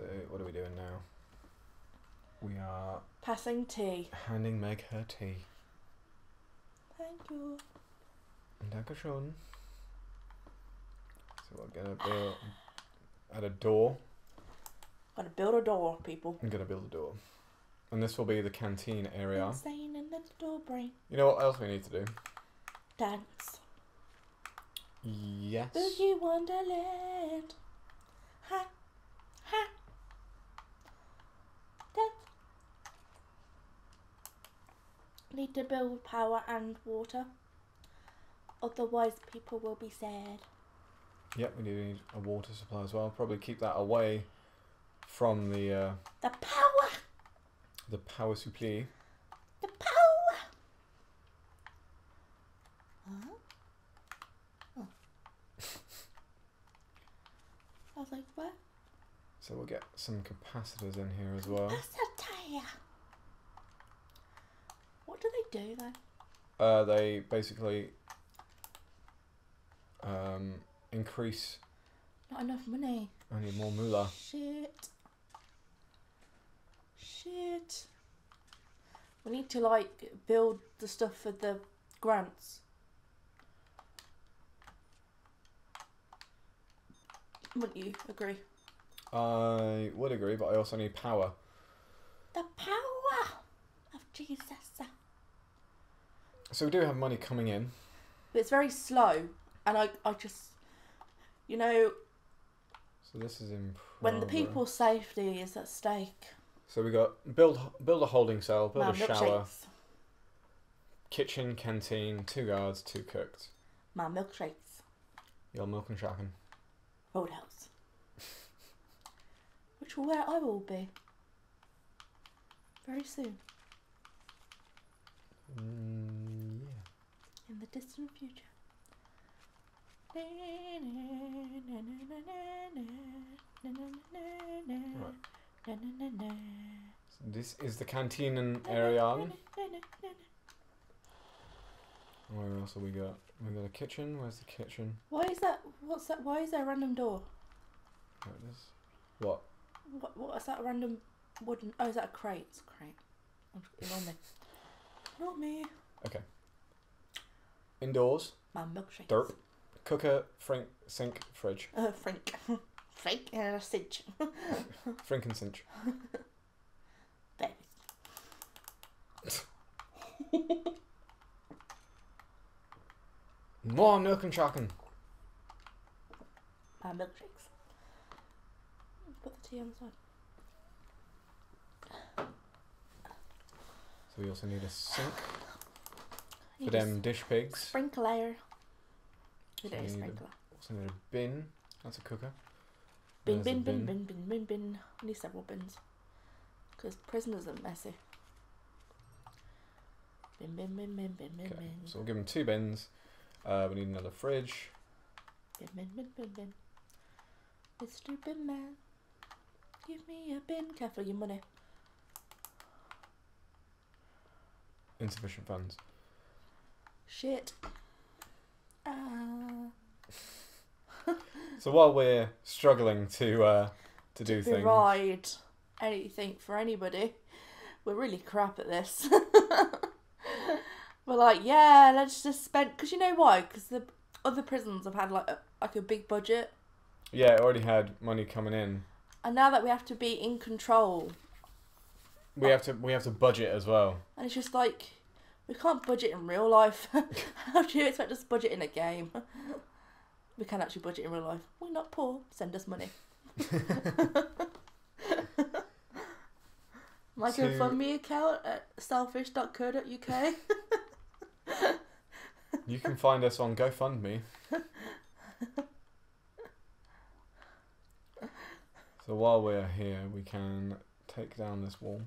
So what are we doing now? We are Passing tea. handing Meg her tea. Thank you. Dankeschön. So we're gonna build at a door. Gonna build a door, people. I'm gonna build a door. And this will be the canteen area. Insane in the door brain. You know what else we need to do? Dance. Yes. Boogie Wonderland. Need to build power and water. Otherwise, people will be sad. Yep, we do need a water supply as well. Probably keep that away from the uh, The power! the power supply. The power! Huh? Oh. I was like, what? So we'll get some capacitors in here as well. Capacitor. What do they though? Uh, they basically um, increase. Not enough money. I need more moolah. Shit. Shit. We need to like build the stuff for the grants. Wouldn't you agree? I would agree, but I also need power. The power of Jesus. So we do have money coming in. But it's very slow, and I, I just, you know, So this is in. when the people's safety is at stake. So we got build build a holding cell, build My a shower, kitchen, canteen, two guards, two cooked. My milkshakes. Your milk and shocking. Roadhouse. Which will where I will be. Very soon. Mm, yeah. In the distant future. So this is the canteen and area. Where else have we got? We got a kitchen. Where's the kitchen? Why is that? What's that? Why is there a random door? There it is. What? What? What is that? A random wooden? Oh, is that a crate? It's a crate. Ignore me. Not me. Indoors. My milkshake. Derp. Cooker, frink, sink, fridge. Uh, Frank. Frank and a cinch. Frink and cinch. More milk and shocking. My milkshakes. Put the tea on the side. So we also need a sink for Need them dish pigs. Sprinkler. We don't need a we sprinkler. Also need a bin. That's a cooker. Bin, a bin, bin, bin, bin, bin, bin. I need several bins. Because prisoners are messy. Bin, bin, bin, bin, bin, bin, Okay, bin. so we'll give them two bins. Uh, we need another fridge. Bin, bin, bin, bin, bin. Mr. Bin Man. Give me a bin. Careful your money. Insufficient funds. Shit. Ah. So while we're struggling to uh, to do things, provide anything for anybody. We're really crap at this. We're like, yeah, let's just spend. Because you know why? Because the other prisons have had like a, like a big budget, yeah, it already had money coming in. and now that we have to be in control, We have to we have to budget as well. and it's just like we can't budget in real life. How do you expect us to budget in a game? We can actually budget in real life. We're not poor. Send us money. My To- GoFundMe account at selfish.co.uk. You can find us on GoFundMe. so while we're here, we can take down this wall.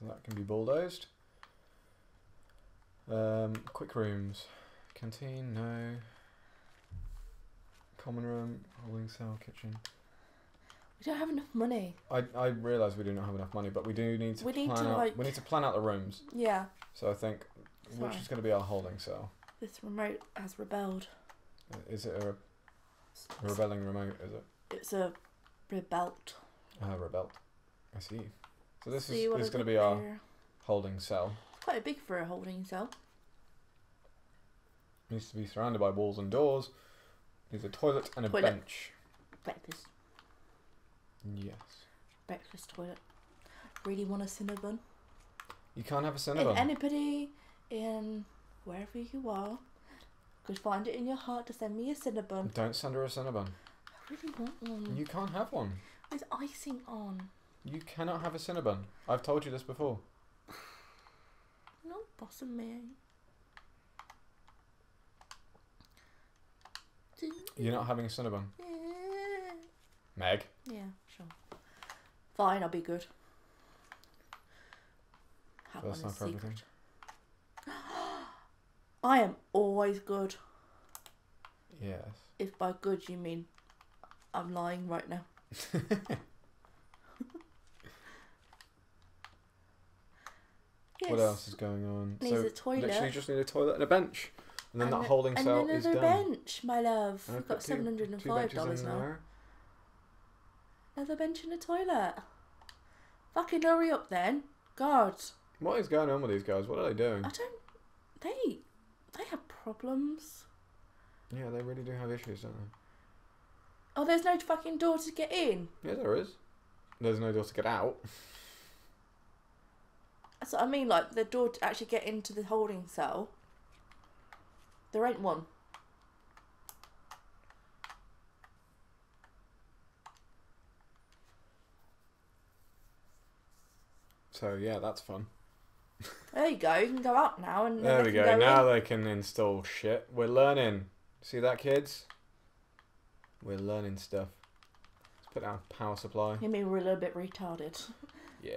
So that can be bulldozed. Um, quick rooms. Canteen, no. Common room, holding cell, kitchen. We don't have enough money. I, I realise we do not have enough money, but we do need to We need plan to, out. like- We need to plan out the rooms. Yeah. So I think which is going to be our holding cell. This remote has rebelled. Is it a, a rebelling remote? Is it? It's a rebelt. Ah, rebel. I see. So this See is this is going to be our holding cell. It's quite big for a holding cell. It Needs to be surrounded by walls and doors. There's a toilet and a Toilet. bench. Breakfast, Yes. breakfast toilet. Really want a Cinnabon? You can't have a If Cinnabon. anybody in wherever you are could find it in your heart to send me a Cinnabon, Don't send her a Cinnabon. I really want one You can't have one. with icing on. You cannot have a Cinnabon. I've told you this before. No bossing me. You're not having a Cinnabon. Meg. Yeah, sure. Fine, I'll be good. Have time in for everything. secret. I am always good. Yes. If by good you mean I'm lying right now. What else is going on? Needs so a toilet. literally just need a toilet and a bench. And then And that a- holding cell is done. bench, my love. And We've I've got got seven hundred and five dollars now. there. Another bench and a toilet. Fucking hurry up then. God. What is going on with these guys? What are they doing? I don't they they have problems. Yeah, they really do have issues, don't they? Oh, there's no fucking door to get in. Yeah, there is. There's no door to get out. That's what I mean, like the door to actually get into the holding cell. There ain't one. So yeah, that's fun. There you go. You can go out now, and There we go. in. Now they can install shit. We're learning. See that, kids? We're learning stuff. Let's put down power supply. You mean we're a little bit retarded? Yeah.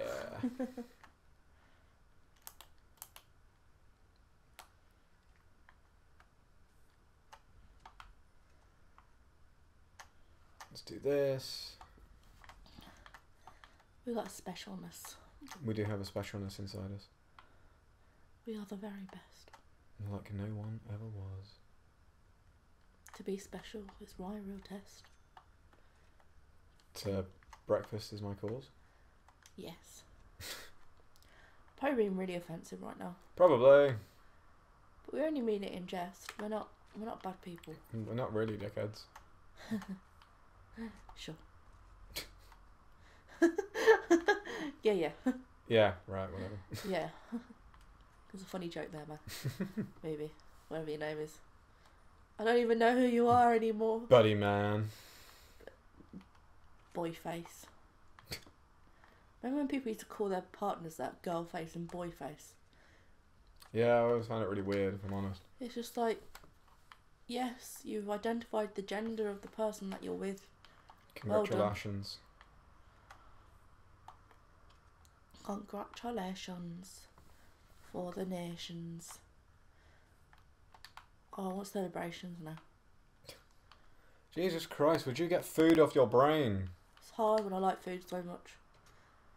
Let's do this. We got a specialness. We do have a specialness inside us. We are the very best. Like no one ever was. To be special is my real test. To breakfast is my cause. Yes. Probably being really offensive right now, Probably. but we only mean it in jest. We're not. We're not bad people. We're not really dickheads. Sure. yeah, yeah, Yeah, right, whatever. yeah. There's a funny joke there, man. Maybe whatever your name is. I don't even know who you are anymore. Buddy man. Boy face. Remember when people used to call their partners that girl face and boy face? Yeah, I always found it really weird, if I'm honest. It's just like, yes, you've identified the gender of the person that you're with. Oh, well. Congratulations. Congratulations for the nations. Oh, I want celebrations now. Jesus Christ, would you get food off your brain? It's hard when I like food so much.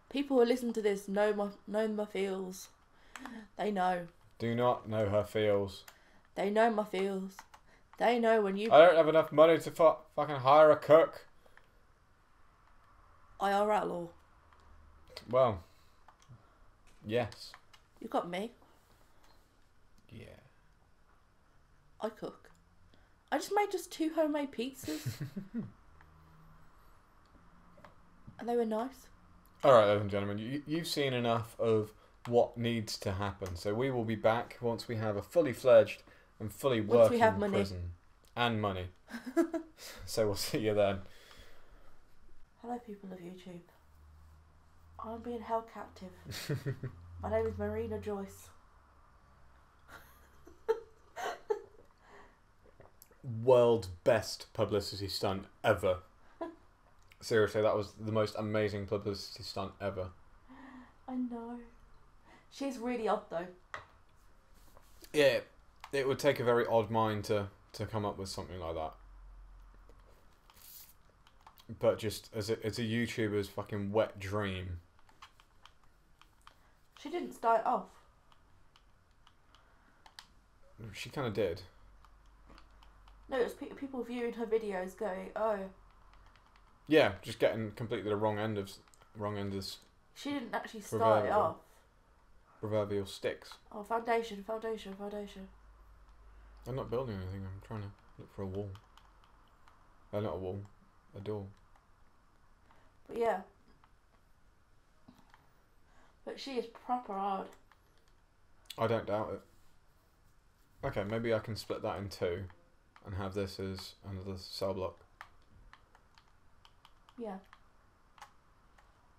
People who listen to this know my know my feels. They know. Do not know her feels. They know my feels. They know when you I don't have enough money to fu- fucking hire a cook. IRL or Well, yes. you got me. Yeah. I cook. I just made just two homemade pizzas. and they were nice. All right, ladies and gentlemen, you, you've seen enough of what needs to happen. So we will be back once we have a fully fledged and fully Once we working prison and money. so we'll see you then. Hello, people of YouTube. I'm being held captive. My name is Marina Joyce. World's best publicity stunt ever. Seriously, that was the most amazing publicity stunt ever. I know. She's really odd though. Yeah, it would take a very odd mind to, to come up with something like that. But just as a, as a YouTuber's fucking wet dream. She didn't start off. she kind of did. No, it was pe- people viewing her videos going, oh, Yeah, just getting completely the wrong end of wrong end of she didn't actually start it off. proverbial sticks. Oh, foundation, foundation, foundation. I'm not building anything. I'm trying to look for a wall. Uh, not a wall, a door. But yeah. But she is proper hard. I don't doubt it. Okay, maybe I can split that in two, and have this as another cell block. Yeah.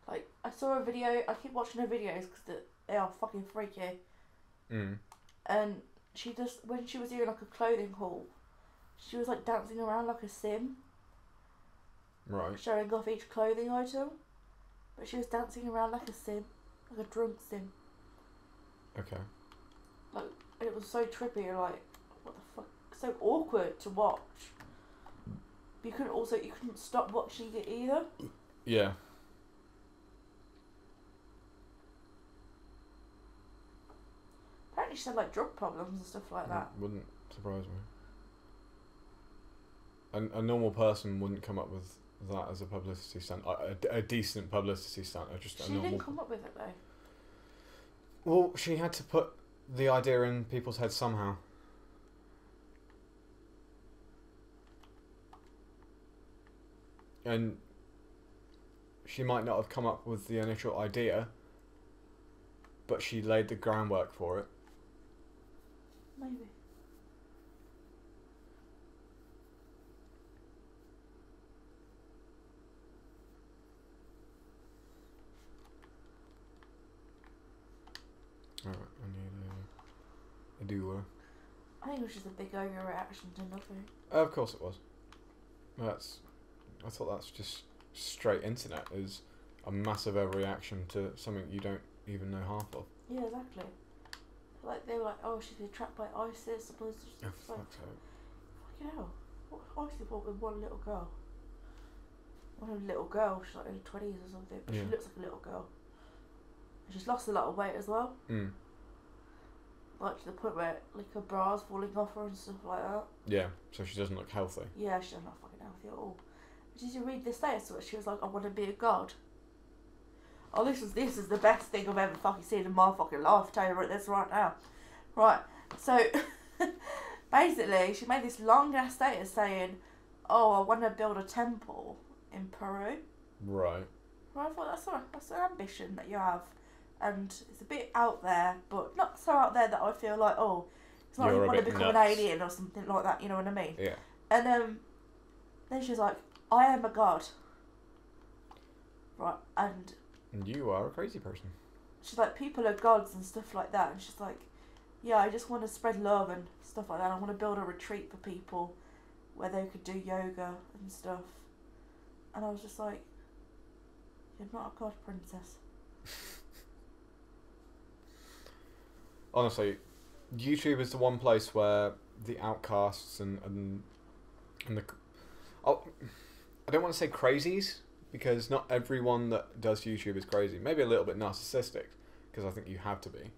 Like, I saw a video, I keep watching her videos because they are fucking freaky. Mm. And she just, when she was doing like a clothing haul, she was like dancing around like a sim, Right. showing off each clothing item. But she was dancing around like a sim, like a drunk sim. Okay. And it was so trippy, you're like, what the fuck? So awkward to watch. You couldn't also, you couldn't stop watching it either. Yeah. Apparently she had like drug problems and stuff like that. Mm, Wouldn't surprise me. A, a normal person wouldn't come up with that as a publicity stunt. A, a, a decent publicity stunt. Or just She normal. didn't come up with it though. Well, she had to put the idea in people's heads somehow. And she might not have come up with the initial idea, but she laid the groundwork for it. Maybe. Alright, I need a, a doer. I think it was just a big overreaction to nothing. Uh, of course it was. That's. I thought that's just straight internet is a massive overreaction to something you don't even know half of. Yeah, exactly. Like they were like, oh, she's been trapped by ISIS. Supposed to Oh, it's like, fuck's fucking hell. What ISIS want with one little girl? One little girl. She's like in her twenties or something, but Yeah. she looks like a little girl. She's lost a lot of weight as well, Mm. like to the point where like her bra's falling off her and stuff like that. Yeah, so she doesn't look healthy. Yeah, she's not fucking healthy at all. Did you read this status where she was like, I want to be a god? Oh, this is this is the best thing I've ever fucking seen in my fucking life. Tell you right this right now. Right, so basically, she made this long ass status saying, "Oh, I want to build a temple in Peru." Right. Well, I thought that's all, that's an ambition that you have, and it's a bit out there, but not so out there that I feel like, oh, it's not You're you want to become nuts. an alien or something like that. You know what I mean? Yeah. And um, then she's like, I am a god. Right, and And you are a crazy person. she's like, people are gods and stuff like that. And she's like, yeah, I just want to spread love and stuff like that. I want to build a retreat for people where they could do yoga and stuff. And I was just like, you're not a god princess. Honestly, YouTube is the one place where the outcasts and and and the oh, I don't want to say crazies because not everyone that does YouTube is crazy. Maybe a little bit narcissistic because I think you have to be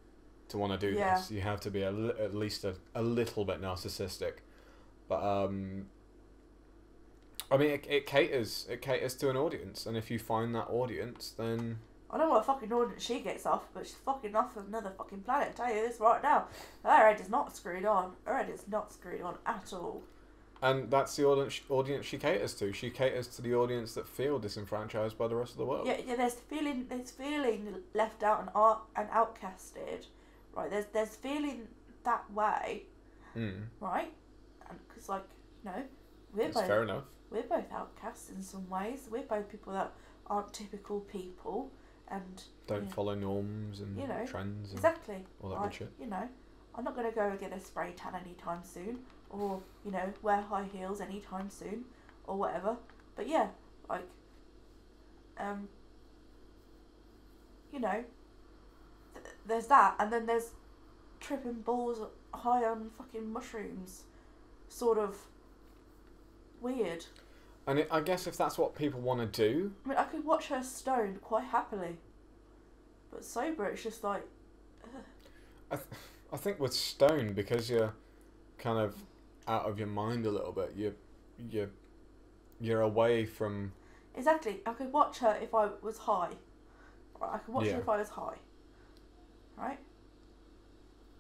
to want to do Yeah. this. You have to be a at least a, a little bit narcissistic. But um I mean it, it caters it caters to an audience and if you find that audience then I don't know what fucking audience she gets off, but she's fucking off another fucking planet. tell you this right now. Her head is not screwed on. Her head is not screwed on at all. And that's the audience audience she caters to. She caters to the audience that feel disenfranchised by the rest of the world. Yeah, yeah. There's feeling, there's feeling left out and art and outcasted, right? There's there's feeling that way, Mm. right? Because like you know, we're That's both fair enough. we're both outcasts in some ways. We're both people that aren't typical people, and Don't Yeah. follow norms and You know, trends and exactly. all that like, good shit. You know, I'm not gonna go and get a spray tan anytime soon, or you know, wear high heels anytime soon, or whatever. But yeah, like, um, you know, th- there's that, and then there's tripping balls high on fucking mushrooms, sort of weird. And it, I guess if that's what people want to do, I mean, I could watch her stoned quite happily, but sober, it's just like, I I think with Stone because you're kind of out of your mind a little bit. You you you're away from Exactly. I could watch her if I was high. Right, I could watch Yeah. her if I was high. Right?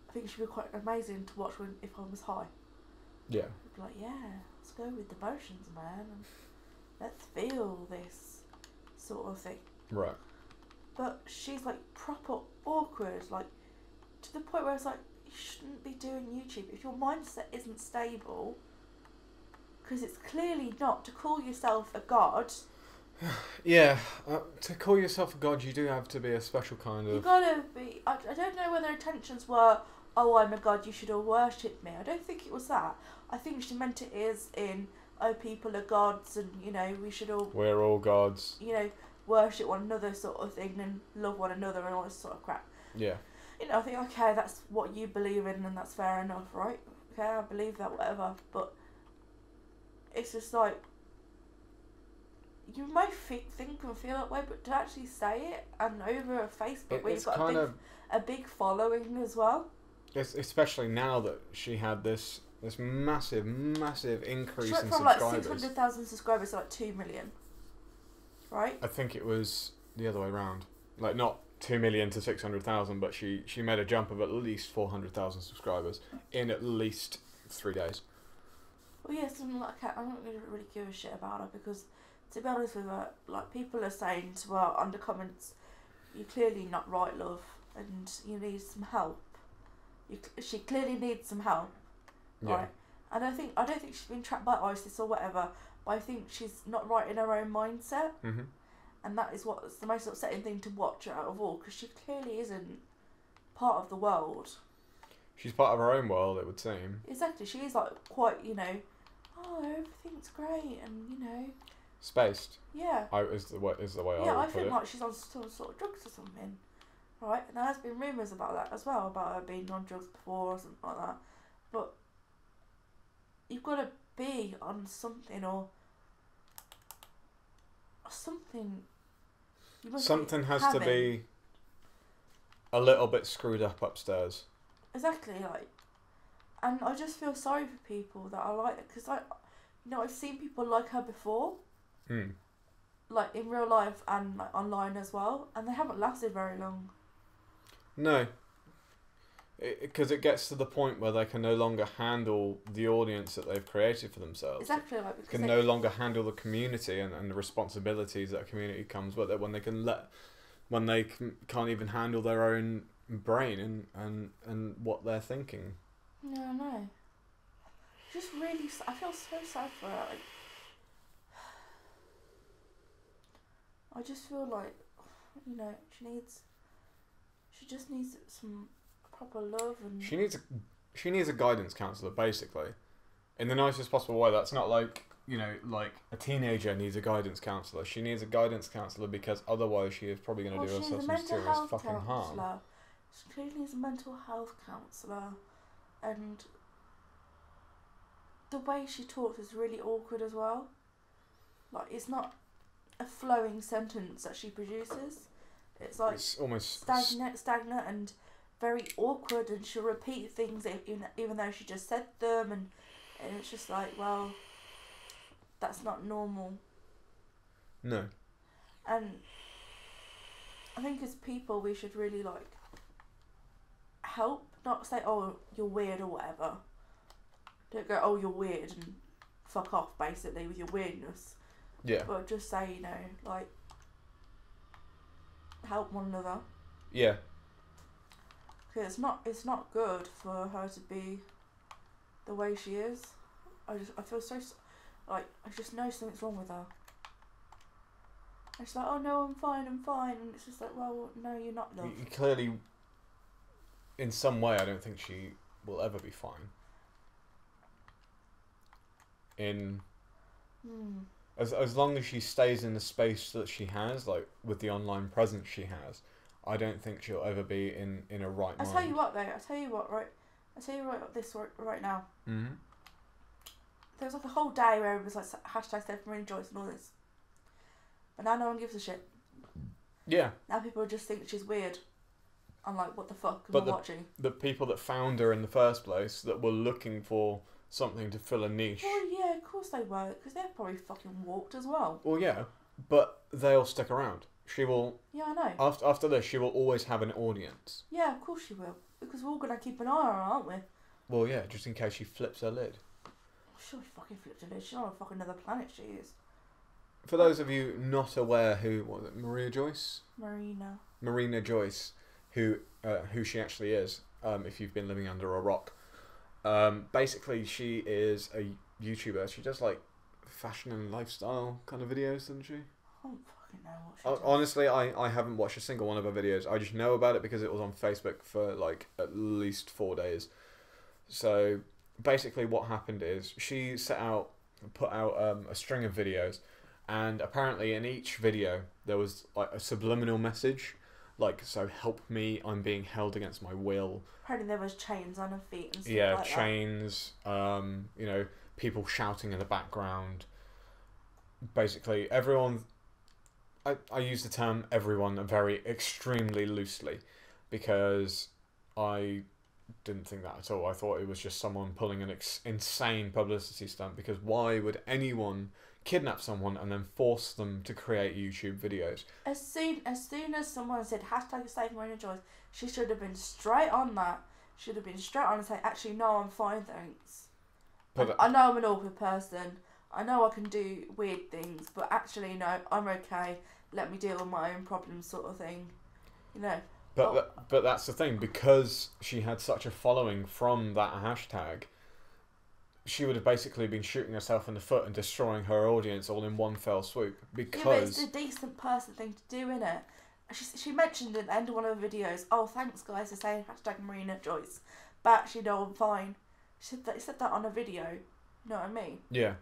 I think she'd be quite amazing to watch when if I was high. yeah I'd be like, yeah, let's go with the motions, man, and let's feel this sort of thing. right. But she's like proper awkward, like to the point where it's like you shouldn't be doing YouTube if your mindset isn't stable. Because it's clearly not to call yourself a god. Yeah, uh, to call yourself a god, you do have to be a special kind of. You gotta be. I, I don't know whether intentions were, oh, I'm a god, you should all worship me. I don't think it was that. I think she meant it is in, oh, people are gods and, you know, we should all, We're all gods. you know, worship one another sort of thing and love one another and all this sort of crap. Yeah, You know, I think, okay, that's what you believe in and that's fair enough, right? Okay, I believe that, whatever. But it's just like, you might think and feel that way, but to actually say it and over a Facebook it, where you've got a big of a big following as well. It's, especially now that she had this this massive massive increase in from like six hundred thousand subscribers to like two million, right? I think it was the other way around. Like not two million to six hundred thousand, but she she made a jump of at least four hundred thousand subscribers in at least three days. Well, yeah, something like. I'm not really, really give a shit about her because, to be honest with her, like people are saying to her under comments, "You're clearly not right, love, and you need some help." You, she clearly needs some help, Yeah, right? And I think I don't think she's been trapped by ISIS or whatever, but I think she's not right in her own mindset, hmm and that is what's the most upsetting thing to watch out of all because she clearly isn't part of the world. she's part of her own world. It would seem Exactly, she is like quite, you know, oh everything's great, and you know, spaced. yeah. I is the way is the way Yeah, I I put think it. like she's on some sort of drugs or something, right? And there has been rumours about that as well, about her being on drugs before or something like that. But you've got to be on something or something. Something has to be a little bit screwed up upstairs. exactly like, and I just feel sorry for people that are like that because I, you know, I've seen people like her before. Hmm. Like in real life and like online as well, and they haven't lasted very long. No. Because it, gets to the point where they can no longer handle the audience that they've created for themselves. Exactly, like because Can no longer handle the community and, and the responsibilities that a community comes with it when they can let, when they can, can't even handle their own brain and, and, and what they're thinking. No, no. Just really, I feel so sad for her. Like, I just feel like, you know, she needs, she just needs some proper love and. She needs a, she needs a guidance counselor basically, in the nicest possible way. That's not like you know like a teenager needs a guidance counselor. She needs a guidance counselor because otherwise she is probably going to well, do herself some serious fucking harm. She clearly needs a mental health counsellor, and the way she talks is really awkward as well. Like it's not a flowing sentence that she produces. It's like It's almost stagnant, stagnant, and very awkward. And she'll repeat things even even though she just said them, and and it's just like, well, that's not normal. no. And I think as people, we should really like help, not say, oh, you're weird or whatever. Don't go, oh, you're weird and fuck off, basically, with your weirdness. Yeah. But just say, you know, like, help one another. Yeah. Because it's not, it's not good for her to be the way she is. I just, I feel so, like, I just know something's wrong with her. And she's like, oh no, I'm fine, I'm fine. And it's just like, well, no, you're not, love. You- you clearly, in some way, I don't think she will ever be fine. In Hmm. As as long as she stays in the space that she has, like with the online presence she has, I don't think she'll ever be in in a right I mind. tell you what, though, I tell you what, right? I tell you right, this right, right now. Mm-hmm. There was like a whole day where it was like hashtag Steph Marina Joyce and all this. But now no one gives a shit. Yeah. Now people just think she's weird. I'm like, what the fuck am But I the- watching? The people that found her in the first place that were looking for something to fill a niche. Well, yeah, of course they were, because they've probably fucking walked as well. Well, yeah, but they'll stick around. She will Yeah, I know. after after this. She will always have an audience. Yeah, of course she will, because we're all gonna keep an eye on her, aren't we? Well, yeah, just in case she flips her lid. Sure, she fucking flipped her lid. She's on a fucking other planet. She is. For those of you not aware, who what was it, Maria Joyce, Marina. Marina Joyce, who uh, who she actually is. Um, if you've been living under a rock, um, basically she is a YouTuber. She does like fashion and lifestyle kind of videos, doesn't she? I don't fucking know what she. Honestly, I, I haven't watched a single one of her videos. I just know about it because it was on Facebook for like at least four days. So basically, what happened is she set out, put out um, a string of videos, and apparently in each video there was like a subliminal message, like "So help me, I'm being held against my will." Apparently there was chains on her feet and stuff yeah, like that. chains. Um, you know, people shouting in the background. Basically, everyone. I, I use the term everyone very extremely loosely because I didn't think that at all. I thought it was just someone pulling an ex- insane publicity stunt because why would anyone kidnap someone and then force them to create YouTube videos? As soon as soon as someone said hashtag save Marina Joyce, she should have been straight on that. Should have been straight on and say, actually no, I'm fine, thanks. But I, uh, I know I'm an awkward person. I know I can do weird things, but actually no, I'm okay. Let me deal with my own problems, sort of thing. You know. But Oh. but that's the thing because she had such a following from that hashtag. She would have basically been shooting herself in the foot and destroying her audience all in one fell swoop Yeah, but it's because a decent person thing to do, innit? She, she mentioned at the end of one of her videos, oh, thanks guys for saying hashtag Marina Joyce. But actually, no, I'm fine. She said that, she said that on a video. You know what I mean? yeah,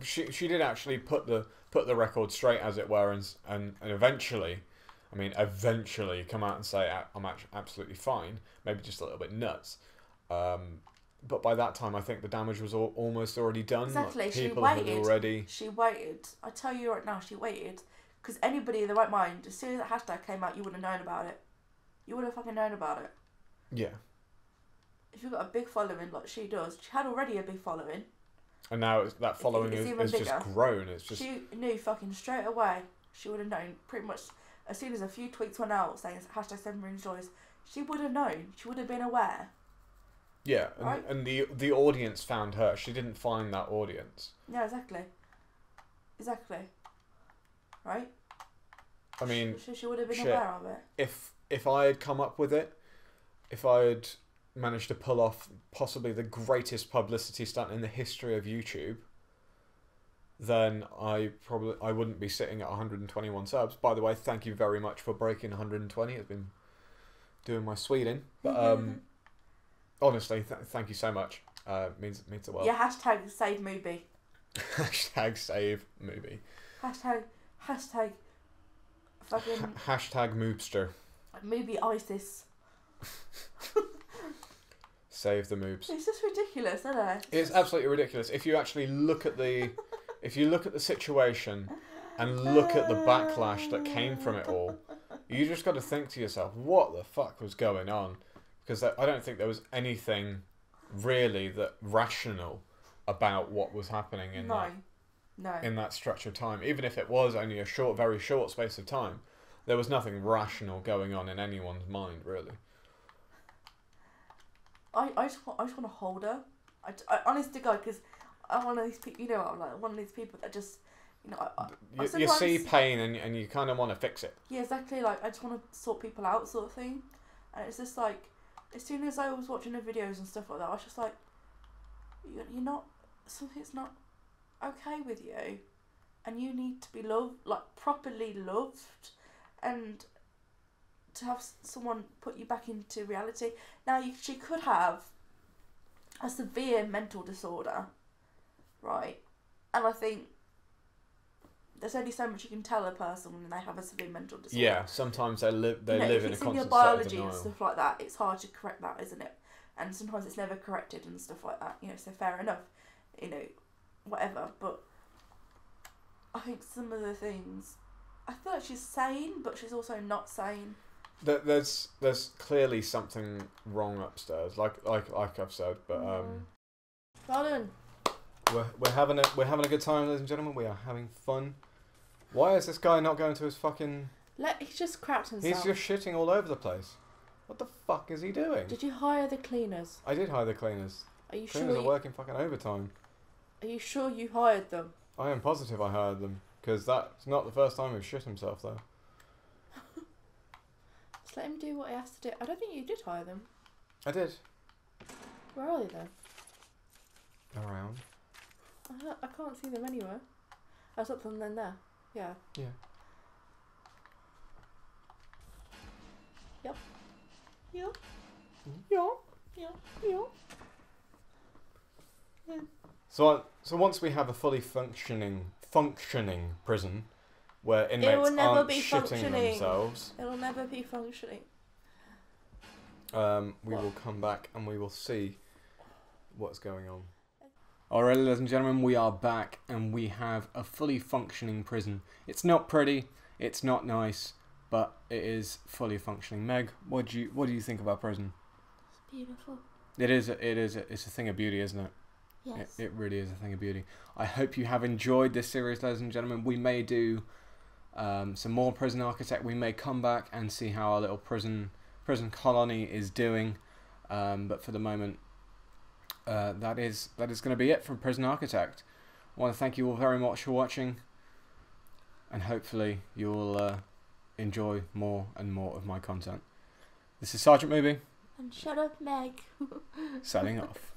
she she did actually put the put the record straight as it were and and, and eventually, I mean eventually come out and say "I- I'm actually absolutely fine, maybe just a little bit nuts. Um, but by that time, I think the damage was al- almost already done. Exactly, Like, she waited. already. She waited. I tell you right now, she waited. Because anybody in the right mind, as soon as that hashtag came out, you would have known about it. You would have fucking known about it. Yeah, If you've got a big following like she does, she had already a big following. and now it's, that following it's is, even is just grown. It's just She knew fucking straight away. She would have known pretty much as soon as a few tweets went out saying hashtag Seven Marina Joyce. She would have known. She would have been aware. Yeah, and, Right? and the the audience found her. She didn't find that audience. Yeah, exactly. Exactly. Right. I mean, she, she would have been shit. aware of it. if if I had come up with it, if I had managed to pull off possibly the greatest publicity stunt in the history of YouTube, then I probably I wouldn't be sitting at 121 subs. By the way, thank you very much for breaking 120. It's been doing my Sweden, but um, honestly, th- thank you so much. Uh, means means the world. yeah. Hashtag save Mooby. Hashtag save Mooby. Hashtag hashtag fucking Hashtag moobster. Mooby ISIS. Save the moobs. It's just ridiculous, isn't it? It's absolutely ridiculous. If you actually look at the, if you look at the situation, and look at the backlash that came from it all, you just got to think to yourself, what the fuck was going on? Because I don't think there was anything really that rational about what was happening in no, that no. in that stretch of time. Even if it was only a short, very short space of time, there was nothing rational going on in anyone's mind, really. I, I just want I just want to hold her. I, I honest to God, because I'm one of these people. You know, I'm like one of these people that just, you know, I, I, You, you see pain and, and you kind of want to fix it. yeah, exactly. Like I just want to sort people out, sort of thing. And it's just like, as soon as I was watching the videos and stuff like that, I was just like, you're, not something's not okay with you, and you need to be loved, like properly loved, and to have someone put you back into reality. Now, you, she could have a severe mental disorder, right? And I think there's only so much you can tell a person when they have a severe mental disorder. Yeah, sometimes they live they You know, live if in a it's in your constant state of biology and stuff like that, it's hard to correct that, isn't it? And sometimes it's never corrected and stuff like that. You know, so fair enough. You know, whatever. But I think some of the things, I feel like she's sane, but she's also not sane. there, there's there's clearly something wrong upstairs. Like like like I've said, but um, Pardon. we're we're having a we're having a good time, ladies and gentlemen. We are having fun. Why is this guy not going to his fucking? Let he just crapped himself. He's just shitting all over the place. What the fuck is he doing? Did you hire the cleaners? I did hire the cleaners. Are you Cleaners sure? are You, working fucking overtime. are you sure you hired them? I am positive I hired them because that's not the first time he's shit himself though. Just let him do what he has to do. I don't think you did hire them. I did. Where are they then? Around. I, I can't see them anywhere. I saw them then there. Yeah. Yeah. Yep. Yep. Yeah. Yep. Yeah. So, I- so once we have a fully functioning functioning prison where inmates it will never aren't be shitting functioning. themselves, It'll never be functioning. um, we What? will come back and we will see what's going on. Alright, ladies and gentlemen, we are back and we have a fully functioning prison. It's not pretty, it's not nice, but it is fully functioning. Meg, what do you what do you think our prison? It's beautiful. It is a, it is a, it's a thing of beauty, isn't it? Yes. It, it really is a thing of beauty. I hope you have enjoyed this series, ladies and gentlemen. We may do um, some more Prison Architect. We may come back and see how our little prison prison colony is doing. Um, but for the moment, uh, that is that is going to be it from Prison Architect. I want to thank you all very much for watching, and hopefully you'll uh, enjoy more and more of my content. This is Sergeant Mooby. and shut up, Meg. signing off.